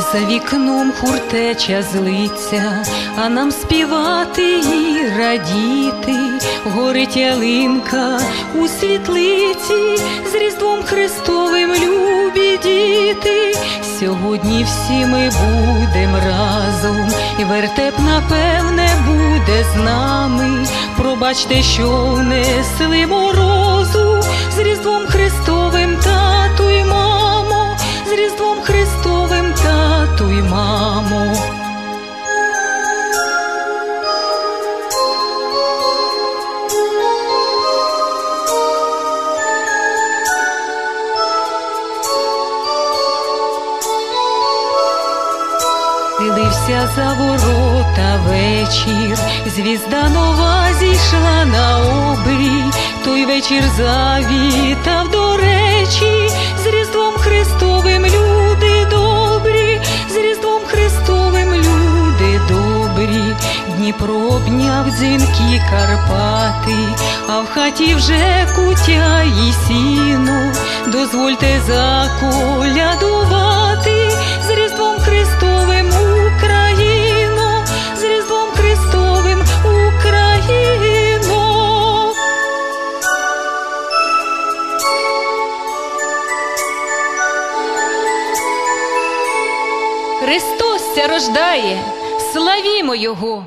За вікном хуртеча злиться, а нам співати і радіти, горить ялинка у світлиці, з Різдвом Христовим любі діти. Сьогодні всі ми будем разом, і вертеп, напевне, буде з нами. Пробачте, що внесли морозу Дивився за ворота вечір, звізда нова зійшла на обрій, той вечір завітав до речі, з Різдвом Христовим люди добрі, з Різдвом Христовим люди добрі, Дніпро обняв дзвінки Карпати, а в хаті вже кутя і сіно, дозвольте заколядувати Христос ся рождає, славімо Його!